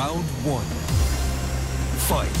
Round one. Fight.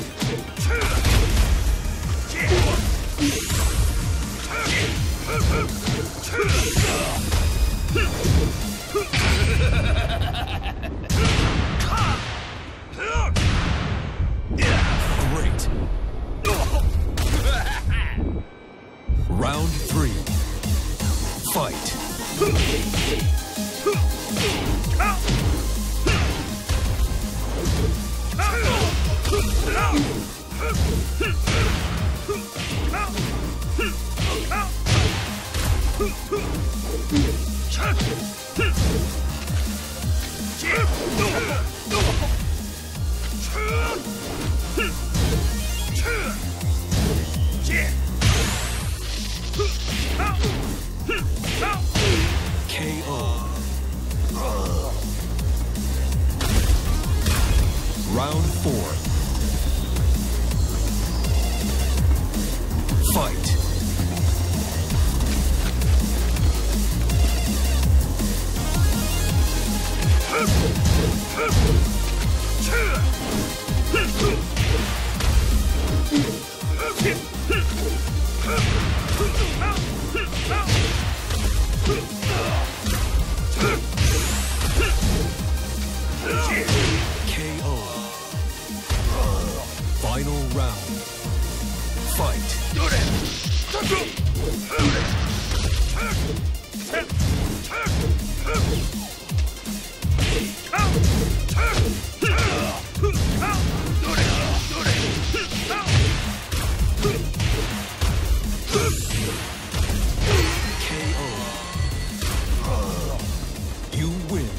Round three. Fight. four. Fight. KO. final round. Fight! KO. You win.